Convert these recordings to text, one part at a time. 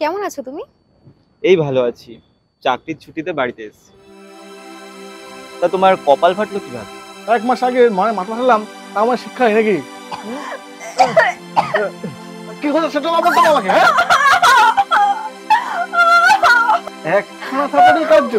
কেমন আছো তুমি? এই ভালো আছি। চাকরির ছুটিতে বাড়িতে এসেছি। তা তোমার কপাল ফাটলো কীভাবে? এক মাস আগে মানে মাথা ফেললাম তা আমার শিক্ষা হয় নাকি? কি হলো সেটা আবার বলো আমাকে হ্যাঁ? এক খানা থাকারই কার্য।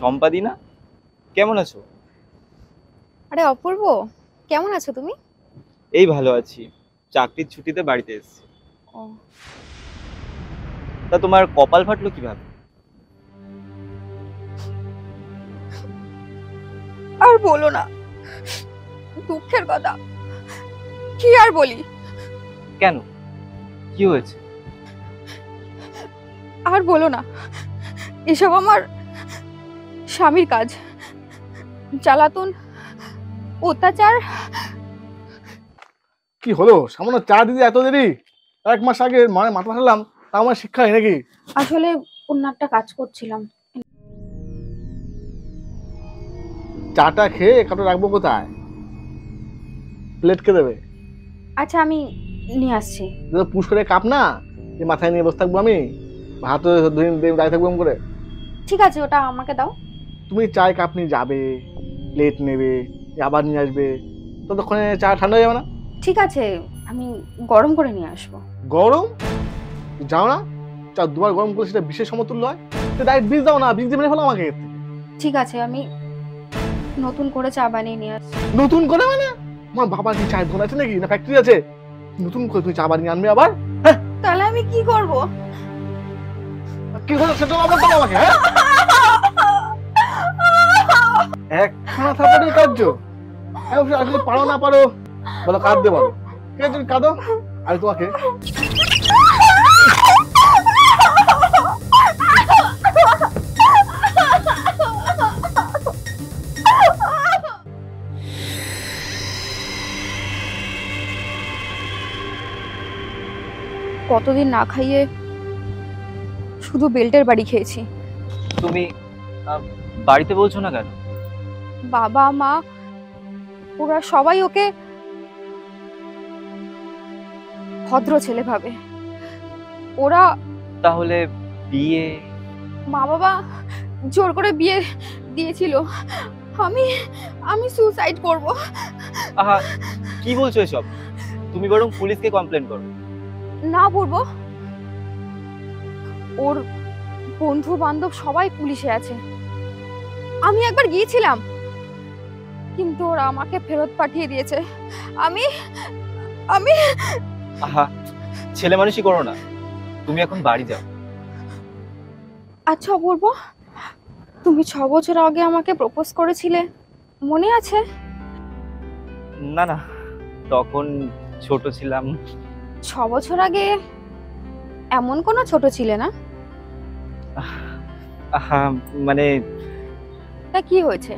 সম্পাদি না? কেমন আছো? আরে অপূর্ব কেমন আছো তুমি? এই ভালো আছি। চাকরির ছুটিতে বাড়িতে এসেছি। ও। তা তোমার কপাল ফাটলো কীভাবে? আর বলো না দুঃখের কথা। কি আর বলি? কেন? কি হয়েছে? আর বলো না এসব আমার স্বামীর কাজ। জ্বালাতন অত্যাচার। কি হলো? সামান্য চা দিদি এত দেরি? এক মাস আগে মানে মাথা ফেললাম তা আমার শিক্ষা হয় নাকি? আসলে অন্য একটা কাজ করছিলাম। চাটা খেয়ে কাটো রাখব কোথায়? প্লেট কে দেবে? আচ্ছা আমি নিয়ে আসছি। পুষ পুশ করে কাপ না? এই মাথায় নিয়ে বসে থাকব আমি? ভাত ধরে দাঁড়িয়ে থাকব করে? ঠিক আছে ওটা আমাকে দাও। তুমি চায় কাপ নিয়ে যাবে প্লেট নেবে আবার নিয়ে আসবে। ততক্ষণে চা ঠান্ডা যাবে না? ঠিক আছে আমি গরম করে নিয়ে আসব। গরম? যাও না। চা দুবার গরম করে সেটা বিশেষ সমতুল্য হয়। তো ডাইরেক্ট বীজ দাও না বীজ দিয়ে মেরে ফেলো আমাকে ঠিক আছে আমি নতুন করে চা বানিয়ে নিয়ে আসছি। নতুন করে মানে? আমার বাবা কি চায়ের দোকান আছে নাকি? না ফ্যাক্টরি আছে? নতুন করে তুমি চা বানিয়ে আনবে আবার? তাহলে আমি কি করব? কি হলো? সেটা আবার আমাকে হ্যাঁ? এক খানা থাকারই কার্য হ্যাঁ, আর যদি পারো না পারো। বলো কাঁদতে বলো। ঠিক আছে তুমি কাঁদো? আর তোমাকে। কতদিন না খাইয়ে শুধু বেল্টের বাড়ি খেয়েছি। তুমি বাড়িতে বলছো না কেন? বাবা মা ওরা সবাই ওকে ভদ্র ছেলে ভাবে। ওরা তাহলে বিয়ে? মা বাবা জোর করে বিয়ে দিয়েছিল। আমি আমি সুসাইড করব। আহা কি বলছো এসব? তুমি বরং পুলিশকে কমপ্লেন করো। না পড়ব ওর বন্ধু বান্ধব সবাই পুলিশে আছে। আমি একবার গিয়েছিলাম। কিন্তু ওরা আমাকে ফেরত পাঠিয়ে দিয়েছে। আমি আমি আহা ছেলে মানুষই করো না। তুমি এখন বাড়ি যাও। আচ্ছা অপূর্ব তুমি ছ বছর আগে আমাকে প্রপোজ করেছিলে মনে আছে? না না তখন ছোট ছিলাম। ছ বছর আগে এমন কোনো ছোট ছিলে না? আহা মানে তা কি হয়েছে?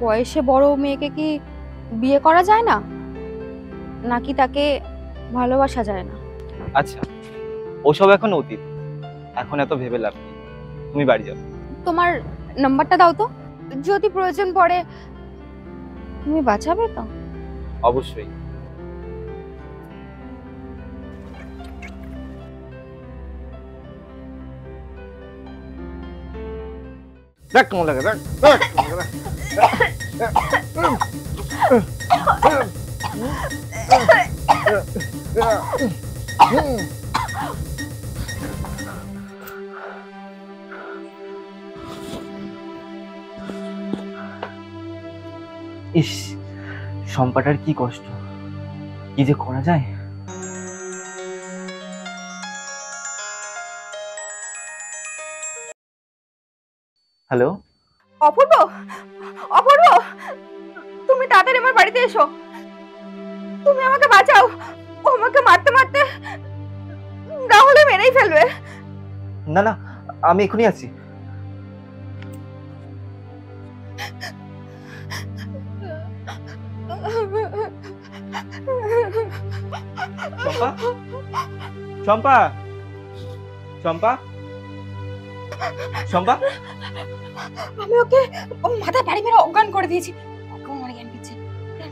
বয়সে বড় মেয়েকে কি বিয়ে করা যায় না? নাকি তাকে ভালোবাসা যায় না? আচ্ছা ওসব এখন অতীত। এখন এত ভেবে লাভ নেই। তুমি বাড়ি যাও। তোমার নাম্বারটা দাও তো। যদি প্রয়োজন পড়ে তুমি বাঁচাবে তো? অবশ্যই। দেখ কেমন লাগে দেখ দেখ কেমন লাগে, দেখ। ইস সম্পাটার কি কষ্ট কি যে করা যায় হ্যালো? অপূর্ব! অপূর্ব! তুমি তাড়াতাড়ি আমার বাড়িতে এসো। তুমি আমাকে বাঁচাও। ও আমাকে মারতে মারতে না হলে মেরেই ফেলবে। না না আমি এখনই আছি। চম্পা? চম্পা? চম্পা? শম্পা আমি ওকে মাথা বাড়ি মেরে অজ্ঞান করে দিয়েছি ওকে আমার জ্ঞান দিচ্ছে জ্ঞান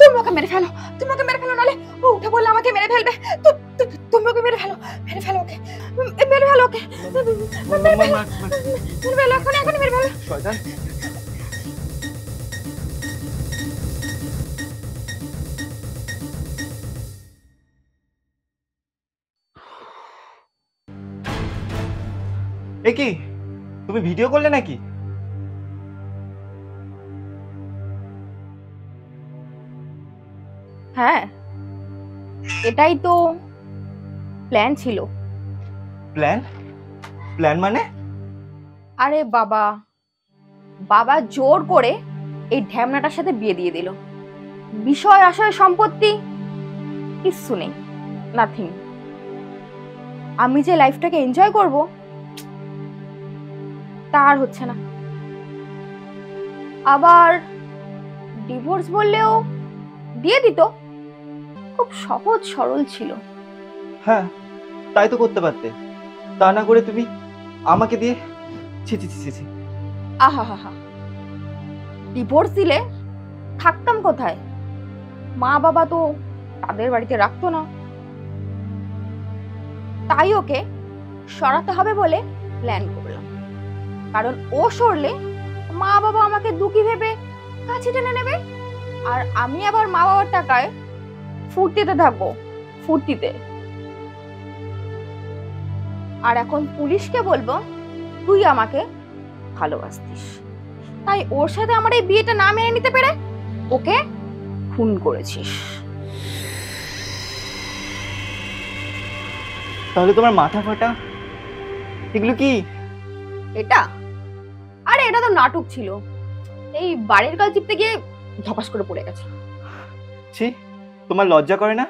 তুমি ওকে মেরে ফেলো তুমি ওকে মেরে ফেলো নালে ও উঠে বললে আমাকে মেরে ফেলবে তুমি ওকে মেরে ফেলো মেরে ফেলো ওকে মেরে ফেলো ওকে মেরে মেরে ফেলো এখন এখন মেরে ফেলো এ কি? তুমি ভিডিও করলে নাকি? হ্যাঁ এটাই তো প্ল্যান ছিল। প্ল্যান প্ল্যান মানে? আরে বাবা বাবা জোর করে এই ঢ্যামনাটার সাথে বিয়ে দিয়ে দিল। বিষয় আশয় সম্পত্তি কিচ্ছু নেই নাথিং আমি যে লাইফটাকে এনজয় করব তার হচ্ছে না। আবার ডিভোর্স বললেও দিয়ে দিত। খুব সহজ সরল ছিল। হ্যাঁ তাই তো করতে পারতে। তা না করে তুমি আমাকে দিয়ে ছি ছি ছি ছি, আহা হা হা ডিভোর্স দিলে থাকতাম কোথায়? মা বাবা তো তাদের বাড়িতে রাখতো না। তাই ওকে সরাতে হবে বলে প্ল্যান করলাম কারণ ও সরলে মা বাবা আমাকে দুঃখী ভেবে কাছে টেনে নেবে। আর আমি আবার মা বাবার টাকায় ফুর্তিতে থাকব ফুর্তিতে। আর এখন পুলিশকে বলব তুই আমাকে ভালোবাসতিস। তাই ওর সাথে আমার এই বিয়েটা না মেনে নিতে পেরে ওকে খুন করেছিস। তাহলে তোমার মাথা ফাটা? এগুলো কি? এটা তো নাটক ছিল। এই বাড়ির কাজ চিপতে গিয়ে ধপাস করে পড়ে গেছে। ছি তোমার লজ্জা করে না?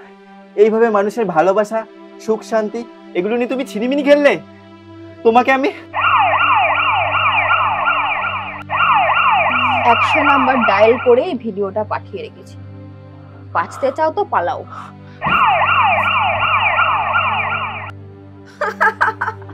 এইভাবে মানুষের ভালোবাসা সুখ শান্তি এগুলো নিয়ে তুমি ছিনিমিনি খেললে? তোমাকে আমি একশো নাম্বার ডায়াল করে এই ভিডিওটা পাঠিয়ে রেখেছি। বাঁচতে চাও তো পালাও।